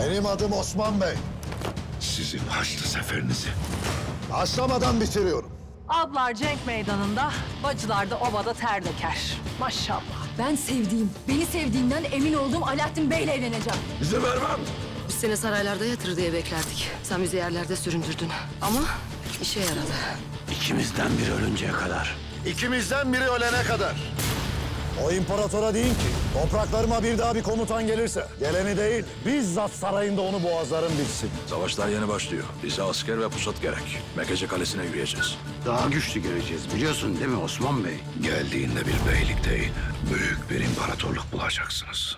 Benim adım Osman Bey. Sizin Haçlı seferinizi Başlamadan bitiriyorum. Ablar cenk meydanında, bacılar da ovada ter döker. Maşallah. Ben sevdiğim, beni sevdiğinden emin olduğum Alaaddin Bey'le evleneceğim. bize vermem. Biz seni saraylarda yatır diye beklerdik. Sen bizi yerlerde süründürdün. Ama işe yaradı. İkimizden biri ölünceye kadar. İkimizden biri ölene kadar. O imparatora deyin ki topraklarıma bir daha bir komutan gelirse geleni değil bizzat sarayında onu boğazlarım bitsin. Savaşlar yeni başlıyor. Bize asker ve pusat gerek. Mekece Kalesi'ne yürüyeceğiz. Daha güçlü geleceğiz biliyorsun değil mi Osman Bey? Geldiğinde bir beylik değil, büyük bir imparatorluk bulacaksınız.